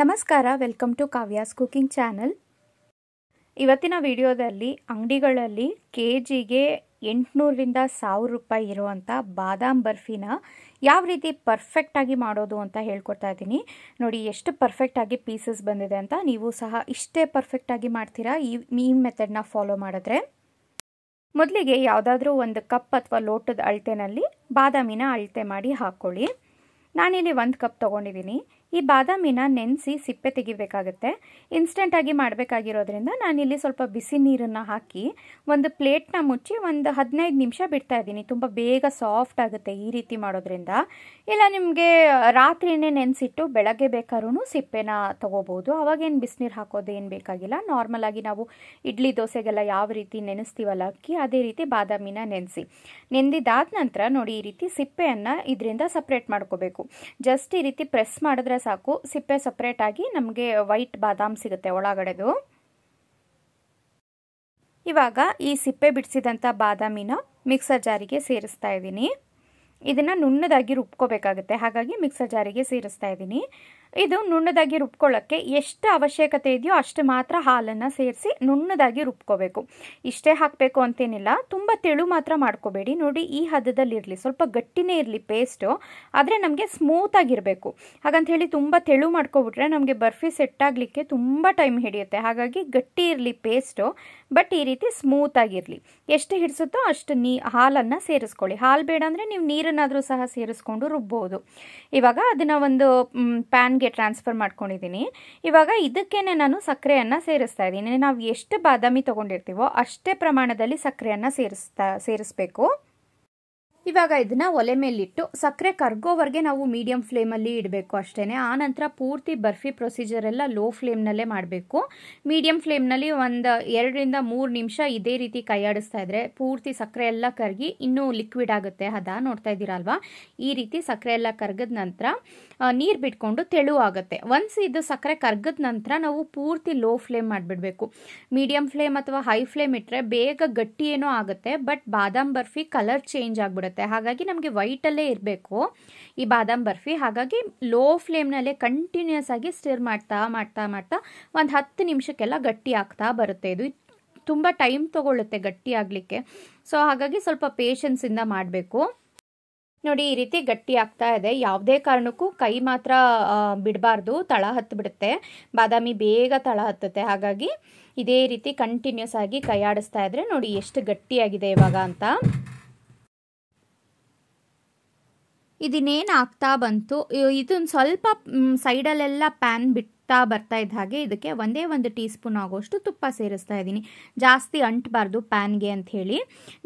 ನಮಸ್ಕಾರ welcome to Kavya's cooking channel ಇವತ್ತಿನ ವಿಡಿಯೋದಲ್ಲಿ ಅಂಗಡಿಗಳಲ್ಲಿ ಕೆ ಜಿಗೆ ಎಂಟುನೂರರಿಂದ ಸಾವಿರ ರೂಪಾಯಿ ಇರುವಂಥ ಬಾದಾಮ್ ಬರ್ಫಿನ ಯಾವ ರೀತಿ ಪರ್ಫೆಕ್ಟಾಗಿ ಮಾಡೋದು ಅಂತ ಹೇಳ್ಕೊಡ್ತಾ ಇದ್ದೀನಿ. ನೋಡಿ, ಎಷ್ಟು ಪರ್ಫೆಕ್ಟಾಗಿ ಪೀಸಸ್ ಬಂದಿದೆ ಅಂತ ನೀವು ಸಹ ಇಷ್ಟೇ ಪರ್ಫೆಕ್ಟಾಗಿ ಮಾಡ್ತೀರಾ ಈ ಈ ಮೆಥಡ್ನ ಫಾಲೋ ಮಾಡಿದ್ರೆ. ಮೊದಲಿಗೆ ಯಾವುದಾದ್ರೂ ಒಂದು ಕಪ್ ಅಥವಾ ಲೋಟದ ಅಳತೆನಲ್ಲಿ ಬಾದಾಮಿನ ಅಳತೆ ಮಾಡಿ ಹಾಕ್ಕೊಳ್ಳಿ. ನಾನಿಲ್ಲಿ ಒಂದು ಕಪ್ ತೊಗೊಂಡಿದ್ದೀನಿ. ಈ ಬಾದಾಮಿನ ನೆನೆಸಿ ಸಿಪ್ಪೆ ತೆಗಿಬೇಕಾಗುತ್ತೆ. ಇನ್ಸ್ಟೆಂಟಾಗಿ ಮಾಡಬೇಕಾಗಿರೋದ್ರಿಂದ ನಾನಿಲ್ಲಿ ಸ್ವಲ್ಪ ಬಿಸಿ ನೀರನ್ನು ಹಾಕಿ ಒಂದು ಪ್ಲೇಟ್ನ ಮುಚ್ಚಿ ಒಂದು ಹದಿನೈದು ನಿಮಿಷ ಬಿಡ್ತಾ ಇದ್ದೀನಿ. ತುಂಬ ಬೇಗ ಸಾಫ್ಟ್ ಆಗುತ್ತೆ ಈ ರೀತಿ ಮಾಡೋದ್ರಿಂದ. ಇಲ್ಲ, ನಿಮಗೆ ರಾತ್ರಿನೇ ನೆನೆಸಿಟ್ಟು ಬೆಳಗ್ಗೆ ಬೇಕಾದ್ರೂ ಸಿಪ್ಪೆನ ತೊಗೋಬೋದು. ಅವಾಗೇನು ಬಿಸಿನೀರು ಹಾಕೋದು ಏನು ಬೇಕಾಗಿಲ್ಲ. ನಾರ್ಮಲಾಗಿ ನಾವು ಇಡ್ಲಿ ದೋಸೆಗೆಲ್ಲ ಯಾವ ರೀತಿ ನೆನೆಸ್ತೀವಲ್ಲ ಅಕ್ಕಿ, ಅದೇ ರೀತಿ ಬಾದಾಮಿನ ನೆನೆಸಿ. ನೆಂದಿದಾದ ನಂತರ ನೋಡಿ ಈ ರೀತಿ ಸಿಪ್ಪೆಯನ್ನು ಇದರಿಂದ ಸಪ್ರೇಟ್ ಮಾಡ್ಕೋಬೇಕು. ಜಸ್ಟ್ ಈ ರೀತಿ ಪ್ರೆಸ್ ಮಾಡಿದ್ರೆ ಸಾಕು. ಸಿಪ್ಪೆ ಸಪ್ರೇಟಾಗಿ ನಮಗೆ ವೈಟ್ ಬಾದಾಮ್ ಸಿಗುತ್ತೆ ಒಳಗಡೆದು. ಇವಾಗ ಈ ಸಿಪ್ಪೆ ಬಿಡಿಸಿದಂಥ ಬಾದಾಮಿನ ಮಿಕ್ಸರ್ ಜಾರಿಗೆ ಸೇರಿಸ್ತಾ ಇದ್ದೀನಿ. ಇದನ್ನು ನುಣ್ಣದಾಗಿ ರುಬ್ಕೋಬೇಕಾಗುತ್ತೆ. ಹಾಗಾಗಿ ಮಿಕ್ಸರ್ ಜಾರಿಗೆ ಸೇರಿಸ್ತಾ ಇದ್ದೀನಿ. ಇದು ನುಣ್ಣದಾಗಿ ರುಬ್ಕೊಳ್ಳೋಕ್ಕೆ ಎಷ್ಟು ಅವಶ್ಯಕತೆ ಇದೆಯೋ ಅಷ್ಟು ಮಾತ್ರ ಹಾಲನ್ನು ಸೇರಿಸಿ ನುಣ್ಣದಾಗಿ ರುಬ್ಕೋಬೇಕು. ಇಷ್ಟೇ ಹಾಕಬೇಕು ಅಂತೇನಿಲ್ಲ, ತುಂಬ ತೆಳು ಮಾತ್ರ ಮಾಡ್ಕೋಬೇಡಿ. ನೋಡಿ, ಈ ಹದದಲ್ಲಿ ಇರಲಿ, ಸ್ವಲ್ಪ ಗಟ್ಟಿನೇ ಇರಲಿ ಪೇಸ್ಟು ಆದರೆ ನಮಗೆ ಸ್ಮೂತಾಗಿರಬೇಕು ಹಾಗಂತ ಹೇಳಿ ತುಂಬ ತೆಳು ಮಾಡ್ಕೊಬಿಟ್ರೆ ನಮಗೆ ಬರ್ಫಿ ಸೆಟ್ ಆಗಲಿಕ್ಕೆ ತುಂಬ ಟೈಮ್ ಹಿಡಿಯುತ್ತೆ. ಹಾಗಾಗಿ ಗಟ್ಟಿ ಇರಲಿ ಪೇಸ್ಟು ಬಟ್ ಈ ರೀತಿ ಸ್ಮೂತಾಗಿರಲಿ ಎಷ್ಟು ಹಿಡಿಸುತ್ತೋ ಅಷ್ಟು ನೀ, ಹಾಲನ್ನು ಸೇರಿಸ್ಕೊಳ್ಳಿ. ಹಾಲು ಬೇಡ ಅಂದರೆ ನೀವು ನೀರನ್ನಾದರೂ ಸಹ ಸೇರಿಸ್ಕೊಂಡು ರುಬ್ಬೋದು. ಇವಾಗ ಅದನ್ನು ಒಂದು ಪ್ಯಾನ್ಗೆ ಟ್ರಾನ್ಸ್ಫರ್ ಮಾಡ್ಕೊಂಡಿದ್ದೀನಿ. ಇವಾಗ ಇದಕ್ಕೇನೆ ನಾನು ಸಕ್ಕರೆಯನ್ನು ಸೇರಿಸ್ತಾ ಇದ್ದೀನಿ. ನಾವು ಎಷ್ಟು ಬಾದಾಮಿ ತೊಗೊಂಡಿರ್ತೀವೋ ಅಷ್ಟೇ ಪ್ರಮಾಣದಲ್ಲಿ ಸಕ್ಕರೆಯನ್ನು ಸೇರಿಸ್ತಾ, ಸೇರಿಸ್ಬೇಕು. ಇವಾಗ ಇದನ್ನ ಒಲೆ ಮೇಲಿಟ್ಟು ಸಕ್ಕರೆ ಕರ್ಗೋವರೆಗೆ ನಾವು ಮೀಡಿಯಂ ಫ್ಲೇಮಲ್ಲಿ ಇಡಬೇಕು ಅಷ್ಟೇ ಆನಂತರ ಪೂರ್ತಿ ಬರ್ಫಿ ಪ್ರೊಸೀಜರ್ ಎಲ್ಲ ಲೋ ಫ್ಲೇಮ್ನಲ್ಲೇ ಮಾಡಬೇಕು. ಮೀಡಿಯಂ ಫ್ಲೇಮ್ನಲ್ಲಿ ಒಂದು ಎರಡರಿಂದ ಮೂರು ನಿಮಿಷ ಇದೇ ರೀತಿ ಕೈಯಾಡಿಸ್ತಾ ಇದ್ರೆ ಪೂರ್ತಿ ಸಕ್ಕರೆ ಎಲ್ಲ ಕರಗಿ ಇನ್ನೂ ಲಿಕ್ವಿಡ್ ಆಗುತ್ತೆ. ಹದ ನೋಡ್ತಾ ಇದ್ದೀರಲ್ವಾ? ಈ ರೀತಿ ಸಕ್ಕರೆ ಎಲ್ಲ ಕರ್ಗದ ನಂತರ ನೀರು ಬಿಟ್ಕೊಂಡು ತೆಳು ಆಗುತ್ತೆ. ಒನ್ಸ್ ಇದು ಸಕ್ಕರೆ ಕರ್ಗದ ನಂತರ ನಾವು ಪೂರ್ತಿ ಲೋ ಫ್ಲೇಮ್ ಮಾಡಿಬಿಡಬೇಕು. ಮೀಡಿಯಂ ಫ್ಲೇಮ್ ಅಥವಾ ಹೈ ಫ್ಲೇಮ್ ಇಟ್ಟರೆ ಬೇಗ ಗಟ್ಟಿ ಏನೋ ಆಗುತ್ತೆ but badam barfi colour change ಆಗಿಬಿಡುತ್ತೆ. ಹಾಗಾಗಿ ನಮಗೆ ವೈಟಲ್ಲೇ ಇರಬೇಕು ಈ ಬಾದಾಮ್ ಬರ್ಫಿ. ಹಾಗಾಗಿ ಲೋ ಫ್ಲೇಮ್ನಲ್ಲೇ ಕಂಟಿನ್ಯೂಸ್ ಆಗಿ ಸ್ಟಿರ್ ಮಾಡ್ತಾ ಮಾಡ್ತಾ ಮಾಡ್ತಾ ಒಂದು ಹತ್ತು ನಿಮಿಷಕ್ಕೆಲ್ಲ ಗಟ್ಟಿ ಆಗ್ತಾ ಬರುತ್ತೆ. ಇದು ತುಂಬ ಟೈಮ್ ತೊಗೊಳ್ಳುತ್ತೆ ಗಟ್ಟಿ ಆಗಲಿಕ್ಕೆ. ಸೊ, ಹಾಗಾಗಿ ಸ್ವಲ್ಪ ಪೇಷನ್ಸಿಂದ ಮಾಡಬೇಕು. ನೋಡಿ, ಈ ರೀತಿ ಗಟ್ಟಿ ಆಗ್ತಾ ಇದೆ. ಯಾವುದೇ ಕಾರಣಕ್ಕೂ ಕೈ ಮಾತ್ರ ಬಿಡಬಾರ್ದು. ತಳ ಹತ್ತುಬಿಡುತ್ತೆ ಬಾದಾಮಿ ಬೇಗ ತಳ ಹತ್ತುತ್ತೆ. ಹಾಗಾಗಿ ಇದೇ ರೀತಿ ಕಂಟಿನ್ಯೂಸ್ ಆಗಿ ಕೈ ಆಡಿಸ್ತಾ ಇದ್ರೆ ನೋಡಿ ಎಷ್ಟು ಗಟ್ಟಿಯಾಗಿದೆ ಇವಾಗ ಅಂತ. ಇದನ್ನೇನು ಆಗ್ತಾ ಬಂತು? ಇದೊಂದು ಸ್ವಲ್ಪ ಸೈಡಲ್ಲೆಲ್ಲ ಪ್ಯಾನ್ ಬಿಡ್ತಾ ಬರ್ತಾ ಇದ್ದ ಹಾಗೆ ಇದಕ್ಕೆ ಒಂದೇ ಒಂದು ಟೀ ಸ್ಪೂನ್ ಆಗೋಷ್ಟು ತುಪ್ಪ ಸೇರಿಸ್ತಾ ಇದ್ದೀನಿ. ಜಾಸ್ತಿ ಅಂಟಬಾರ್ದು ಪ್ಯಾನ್ಗೆ ಅಂತ ಹೇಳಿ.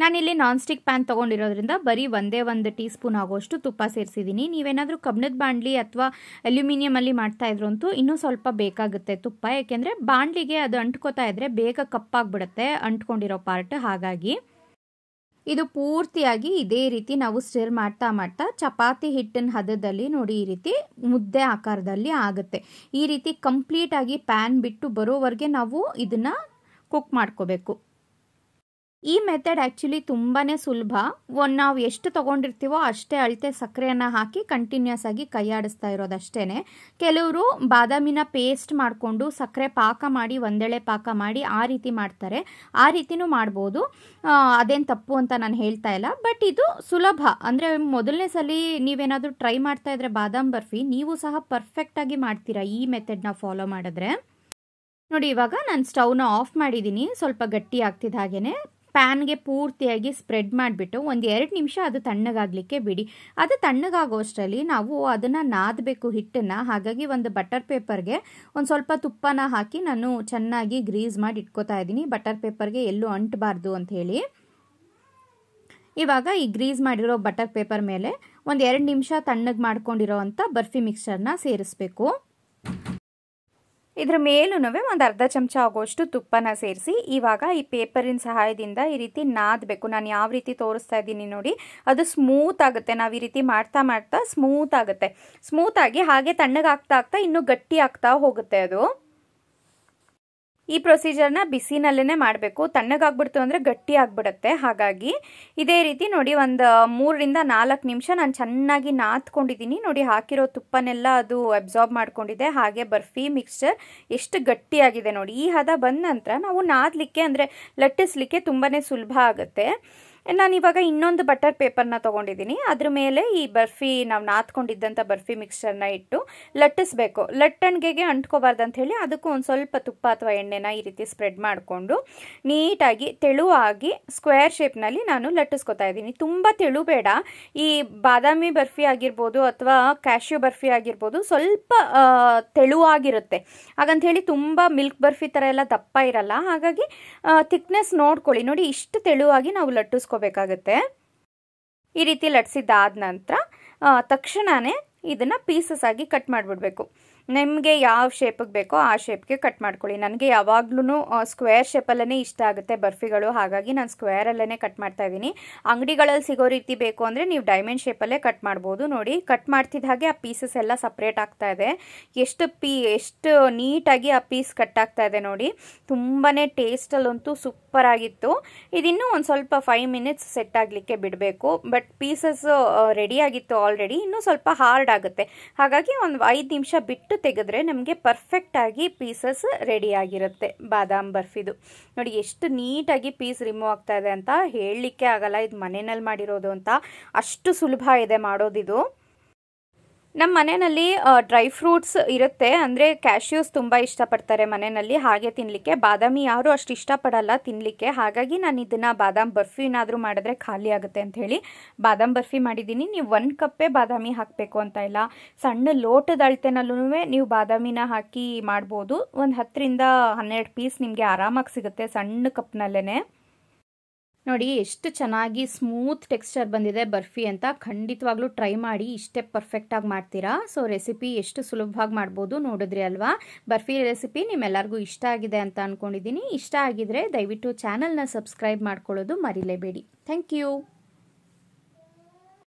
ನಾನಿಲ್ಲಿ ನಾನ್ ಸ್ಟಿಕ್ ಪ್ಯಾನ್ ತೊಗೊಂಡಿರೋದ್ರಿಂದ ಬರೀ ಒಂದೇ ಒಂದು ಟೀ ಸ್ಪೂನ್ ಆಗೋಷ್ಟು ತುಪ್ಪ ಸೇರಿಸಿದ್ದೀನಿ. ನೀವೇನಾದರೂ ಕಬ್ಬಿಣದ ಬಾಣಲಿ ಅಥವಾ ಅಲ್ಯೂಮಿನಿಯಮಲ್ಲಿ ಮಾಡ್ತಾ ಇದ್ರು ಅಂತೂ ಇನ್ನೂ ಸ್ವಲ್ಪ ಬೇಕಾಗುತ್ತೆ ತುಪ್ಪ. ಯಾಕೆಂದರೆ ಬಾಣಲಿಗೆ ಅದು ಅಂಟ್ಕೋತಾ ಇದ್ದರೆ ಬೇಗ ಕಪ್ಪಾಗ್ಬಿಡುತ್ತೆ ಅಂಟ್ಕೊಂಡಿರೋ ಪಾರ್ಟ್ ಹಾಗಾಗಿ. ಇದು ಪೂರ್ತಿಯಾಗಿ ಇದೇ ರೀತಿ ನಾವು ಸ್ಟಿರ್ ಮಾಡ್ತಾ ಮಾಡ್ತಾ ಚಪಾತಿ ಹಿಟ್ಟಿನ ಹದದಲ್ಲಿ ನೋಡಿ ಈ ರೀತಿ ಮುದ್ದೆ ಆಕಾರದಲ್ಲಿ ಆಗುತ್ತೆ. ಈ ರೀತಿ ಕಂಪ್ಲೀಟ್ ಆಗಿ ಪ್ಯಾನ್ ಬಿಟ್ಟು ಬರೋವರೆಗೆ ನಾವು ಇದನ್ನ ಕುಕ್ ಮಾಡ್ಕೋಬೇಕು. ಈ ಮೆಥಡ್ ಆ್ಯಕ್ಚುಲಿ ತುಂಬಾ ಸುಲಭ. ಒಂದು ನಾವು ಎಷ್ಟು ತೊಗೊಂಡಿರ್ತೀವೋ ಅಷ್ಟೇ ಅಳತೆ ಸಕ್ಕರೆಯನ್ನು ಹಾಕಿ ಕಂಟಿನ್ಯೂಸ್ ಆಗಿ ಕೈಯಾಡಿಸ್ತಾ ಇರೋದಷ್ಟೇ ಕೆಲವರು ಬಾದಾಮಿನ ಪೇಸ್ಟ್ ಮಾಡಿಕೊಂಡು ಸಕ್ಕರೆ ಪಾಕ ಮಾಡಿ, ಒಂದೆಳೆ ಪಾಕ ಮಾಡಿ ಆ ರೀತಿ ಮಾಡ್ತಾರೆ. ಆ ರೀತಿನೂ ಮಾಡ್ಬೋದು. ಅದೇನು ತಪ್ಪು ಅಂತ ನಾನು ಹೇಳ್ತಾ ಇಲ್ಲ. ಬಟ್ ಇದು ಸುಲಭ. ಅಂದರೆ ಮೊದಲನೇ ಸಲ ನೀವೇನಾದರೂ ಟ್ರೈ ಮಾಡ್ತಾ ಇದ್ರೆ ಬಾದಾಮ್ ಬರ್ಫಿ, ನೀವು ಸಹ ಪರ್ಫೆಕ್ಟಾಗಿ ಮಾಡ್ತೀರಾ ಈ ಮೆಥಡ್ನ ಫಾಲೋ ಮಾಡಿದ್ರೆ? ನೋಡಿ, ಇವಾಗ ನಾನು ಸ್ಟವ್ನ ಆಫ್ ಮಾಡಿದ್ದೀನಿ ಸ್ವಲ್ಪ ಗಟ್ಟಿ ಆಗ್ತಿದ್ದ ಹಾಗೇನೆ. ಪ್ಯಾನ್ಗೆ ಪೂರ್ತಿಯಾಗಿ ಸ್ಪ್ರೆಡ್ ಮಾಡಿಬಿಟ್ಟು ಒಂದು ಎರಡು ನಿಮಿಷ ಅದು ತಣ್ಣಗಾಗಲಿಕ್ಕೆ ಬಿಡಿ. ಅದು ತಣ್ಣಗಾಗೋಷ್ಟರಲ್ಲಿ ನಾವು ಅದನ್ನು ನಾದಬೇಕು ಹಿಟ್ಟನ್ನು. ಹಾಗಾಗಿ ಒಂದು ಬಟರ್ ಪೇಪರ್ಗೆ ಒಂದು ಸ್ವಲ್ಪ ತುಪ್ಪನ ಹಾಕಿ ನಾನು ಚೆನ್ನಾಗಿ ಗ್ರೀಸ್ ಮಾಡಿ ಇಟ್ಕೋತಾ ಇದ್ದೀನಿ. ಬಟರ್ ಪೇಪರ್ಗೆ ಎಲ್ಲೂ ಅಂಟಬಾರ್ದು ಅಂತ ಹೇಳಿ. ಇವಾಗ ಈ ಗ್ರೀಸ್ ಮಾಡಿರೋ ಬಟರ್ ಪೇಪರ್ ಮೇಲೆ ಒಂದು ಎರಡು ನಿಮಿಷ ತಣ್ಣಗೆ ಮಾಡ್ಕೊಂಡಿರೋ ಅಂಥ ಬರ್ಫಿ ಮಿಕ್ಸ್ಚರ್ನ ಸೇರಿಸ್ಬೇಕು. ಇದ್ರ ಮೇಲೂ ಒಂದು ಅರ್ಧ ಚಮಚ ಆಗೋಷ್ಟು ತುಪ್ಪನ ಸೇರಿಸಿ ಇವಾಗ ಈ ಪೇಪರಿನ ಸಹಾಯದಿಂದ ಈ ರೀತಿ ನಾದಬೇಕು. ನಾನು ಯಾವ ರೀತಿ ತೋರಿಸ್ತಾ ಇದ್ದೀನಿ ನೋಡಿ. ಅದು ಸ್ಮೂತ್ ಆಗುತ್ತೆ. ನಾವು ಈ ರೀತಿ ಮಾಡ್ತಾ ಮಾಡ್ತಾ ಸ್ಮೂತ್ ಆಗುತ್ತೆ. ಸ್ಮೂತ್ ಆಗಿ ಹಾಗೆ ತಣ್ಣಗಾಗ್ತಾ ಆಗ್ತಾ ಇನ್ನೂ ಗಟ್ಟಿ ಆಗ್ತಾ ಹೋಗುತ್ತೆ ಅದು. ಈ ಪ್ರೊಸೀಜರ್ನ ಬಿಸಿನಲ್ಲೇ ಮಾಡಬೇಕು. ತಣ್ಣಗಾಗ್ಬಿಡ್ತು ಅಂದರೆ ಗಟ್ಟಿ ಆಗ್ಬಿಡುತ್ತೆ. ಹಾಗಾಗಿ ಇದೇ ರೀತಿ ನೋಡಿ ಒಂದು ಮೂರರಿಂದ ನಾಲ್ಕು ನಿಮಿಷ ನಾನು ಚೆನ್ನಾಗಿ ನಾದ್ಕೊಂಡಿದ್ದೀನಿ ನೋಡಿ ಹಾಕಿರೋ ತುಪ್ಪನೆಲ್ಲ ಅದು ಅಬ್ಸಾರ್ಬ್ ಮಾಡ್ಕೊಂಡಿದೆ. ಹಾಗೆ ಬರ್ಫಿ ಮಿಕ್ಸ್ಚರ್ ಎಷ್ಟು ಗಟ್ಟಿಯಾಗಿದೆ ನೋಡಿ. ಈ ಹದ ಬಂದ ನಂತರ ನಾವು ನಾದಲಿಕ್ಕೆ ಅಂದರೆ ಲಟ್ಟಿಸ್ಲಿಕ್ಕೆ ತುಂಬಾ ಸುಲಭ ಆಗುತ್ತೆ. ನಾನು ಇವಾಗ ಇನ್ನೊಂದು ಬಟರ್ ಪೇಪರ್ನ ತೊಗೊಂಡಿದ್ದೀನಿ. ಅದ್ರ ಮೇಲೆ ಈ ಬರ್ಫಿ ನಾವು ನಾತ್ಕೊಂಡಿದ್ದಂಥ ಬರ್ಫಿ ಮಿಕ್ಸ್ಚರ್ನ ಇಟ್ಟು ಲಟ್ಟಿಸ್ಬೇಕು. ಲಟ್ಟಣಿಗೆಗೆ ಅಂಟ್ಕೋಬಾರ್ದು ಹೇಳಿ ಅದಕ್ಕೂ ಒಂದು ಸ್ವಲ್ಪ ತುಪ್ಪ ಅಥವಾ ಎಣ್ಣೆನ ಈ ರೀತಿ ಸ್ಪ್ರೆಡ್ ಮಾಡಿಕೊಂಡು ನೀಟಾಗಿ ತೆಳುವಾಗಿ ಸ್ಕ್ವೇರ್ ಶೇಪ್ನಲ್ಲಿ ನಾನು ಲಟ್ಟಿಸ್ಕೊತಾ ಇದ್ದೀನಿ. ತುಂಬ ತೆಳು ಬೇಡ ಈ ಬಾದಾಮಿ ಬರ್ಫಿ ಆಗಿರ್ಬೋದು ಅಥವಾ ಕ್ಯಾಶ್ಯೂ ಬರ್ಫಿ ಆಗಿರ್ಬೋದು ಸ್ವಲ್ಪ ತೆಳುವಾಗಿರುತ್ತೆ. ಹಾಗಂತ ಹೇಳಿ ತುಂಬ ಮಿಲ್ಕ್ ಬರ್ಫಿ ಥರ ಎಲ್ಲ ದಪ್ಪ ಇರಲ್ಲ. ಹಾಗಾಗಿ ಥಿಕ್ನೆಸ್ ನೋಡ್ಕೊಳ್ಳಿ. ನೋಡಿ ಇಷ್ಟು ತೆಳುವಾಗಿ ನಾವು ಲಟ್ಟಿಸ್ಕೋಬೇಕಾಗತ್ತೆ ಈ ರೀತಿ ಲಟ್ಸಿದ್ದಾದ ನಂತರ ತಕ್ಷಣವೇ ಇದನ್ನು ಪೀಸಸ್ ಆಗಿ ಕಟ್ ಮಾಡಿಬಿಡ್ಬೇಕು. ನಿಮಗೆ ಯಾವ ಶೇಪಿಗೆ ಬೇಕೋ ಆ ಶೇಪ್ಗೆ ಕಟ್ ಮಾಡ್ಕೊಳ್ಳಿ. ನನಗೆ ಯಾವಾಗ್ಲೂ ಸ್ಕ್ವೇರ್ ಶೇಪಲ್ಲೇ ಇಷ್ಟ ಆಗುತ್ತೆ ಬರ್ಫಿಗಳು. ಹಾಗಾಗಿ ನಾನು ಸ್ಕ್ವೇರಲ್ಲೇ ಕಟ್ ಮಾಡ್ತಾ ಇದ್ದೀನಿ. ಅಂಗಡಿಗಳಲ್ಲಿ ಸಿಗೋ ರೀತಿ ಬೇಕು ಅಂದರೆ ನೀವು ಡೈಮಂಡ್ ಶೇಪಲ್ಲೇ ಕಟ್ ಮಾಡ್ಬೋದು. ನೋಡಿ ಕಟ್ ಮಾಡ್ತಿದ್ದ ಹಾಗೆ ಆ ಪೀಸಸ್ ಎಲ್ಲ ಸಪ್ರೇಟ್ ಆಗ್ತಾ ಇದೆ. ಎಷ್ಟು ಪೀ, ಎಷ್ಟು ನೀಟಾಗಿ ಆ ಪೀಸ್ ಕಟ್ ಆಗ್ತಾ ಇದೆ ನೋಡಿ. ತುಂಬಾ ಟೇಸ್ಟಲ್ಲಂತೂ ಸೂಪರ್ ಆಗಿತ್ತು. ಇದಿನ್ನೂ ಒಂದು ಸ್ವಲ್ಪ ಫೈವ್ ಮಿನಿಟ್ಸ್ ಸೆಟ್ ಆಗಲಿಕ್ಕೆ ಬಿಡಬೇಕು. ಬಟ್ ಪೀಸಸ್ ರೆಡಿ ಆಗಿತ್ತು ಆಲ್ರೆಡಿ ಇನ್ನೂ ಸ್ವಲ್ಪ ಹಾರ್ಡ್ ಆಗುತ್ತೆ. ಹಾಗಾಗಿ ಒಂದು ಐದು ನಿಮಿಷ ಬಿಟ್ಟು ತೆಗೆದ್ರೆ ನಮಗೆ ಪರ್ಫೆಕ್ಟಾಗಿ ಪೀಸಸ್ ರೆಡಿ ಆಗಿರುತ್ತೆ, ಬಾದಾಮ್ ಬರ್ಫಿದು. ನೋಡಿ, ಎಷ್ಟು ನೀಟಾಗಿ ಪೀಸ್ ರಿಮೂವ್ ಆಗ್ತಾ ಇದೆ ಅಂತ ಹೇಳಲಿಕ್ಕೆ ಆಗಲ್ಲ. ಇದು ಮನೆಯಲ್ಲಿ ಮಾಡಿರೋದು ಅಂತ ಅಷ್ಟು ಸುಲಭ ಇದೆ ಮಾಡೋದಿದು. ನಮ್ಮ ಮನೆಯಲ್ಲಿ ಡ್ರೈ ಫ್ರೂಟ್ಸ್ ಇರುತ್ತೆ. ಅಂದರೆ ಕ್ಯಾಶ್ಯೂಸ್ ತುಂಬ ಇಷ್ಟಪಡ್ತಾರೆ ಮನೆಯಲ್ಲಿ. ಹಾಗೆ ತಿನ್ನಲಿಕ್ಕೆ ಬಾದಾಮಿ ಯಾರು ಅಷ್ಟು ಇಷ್ಟಪಡಲ್ಲ ತಿನ್ನಲಿಕ್ಕೆ ಹಾಗಾಗಿ ನಾನು ಇದನ್ನು ಬಾದಾಮ್ ಬರ್ಫಿ ಏನಾದರೂ ಮಾಡಿದ್ರೆ ಖಾಲಿ ಆಗುತ್ತೆ ಅಂತ ಹೇಳಿ. ಬಾದಾಮ್ ಬರ್ಫಿ ಮಾಡಿದ್ದೀನಿ. ನೀವು ಒಂದು ಕಪ್ಪೇ ಬಾದಾಮಿ ಹಾಕಬೇಕು ಅಂತ ಇಲ್ಲ. ಸಣ್ಣ ಲೋಟದ ಅಳತೆನಲ್ಲೂ ನೀವು ಬಾದಾಮಿನ ಹಾಕಿ ಮಾಡ್ಬೋದು. ಒಂದು ಹತ್ತರಿಂದ ಹನ್ನೆರಡು ಪೀಸ್ ನಿಮಗೆ ಆರಾಮಾಗಿ ಸಿಗುತ್ತೆ ಸಣ್ಣ ಕಪ್ನಲ್ಲೇ ನೋಡಿ, ಎಷ್ಟು ಚೆನ್ನಾಗಿ ಸ್ಮೂತ್ ಟೆಕ್ಸ್ಚರ್ ಬಂದಿದೆ ಬರ್ಫಿ ಅಂತ. ಖಂಡಿತವಾಗ್ಲೂ ಟ್ರೈ ಮಾಡಿ, ಇಷ್ಟೇ ಪರ್ಫೆಕ್ಟಾಗಿ ಮಾಡ್ತೀರಾ. ಸೊ ರೆಸಿಪಿ ಎಷ್ಟು ಸುಲಭವಾಗಿ ಮಾಡ್ಬೋದು ನೋಡಿದ್ರಿ ಅಲ್ವಾ? ಬರ್ಫಿ ರೆಸಿಪಿ ನಿಮ್ಮೆಲ್ಲರಿಗೂ ಇಷ್ಟ ಆಗಿದೆ ಅಂತ ಅಂದ್ಕೊಂಡಿದ್ದೀನಿ ಇಷ್ಟ ಆಗಿದ್ರೆ ದಯವಿಟ್ಟು ಚಾನಲ್ನ ಸಬ್ಸ್ಕ್ರೈಬ್ ಮಾಡ್ಕೊಳ್ಳೋದು ಮರಿಲೇಬೇಡಿ. Thank you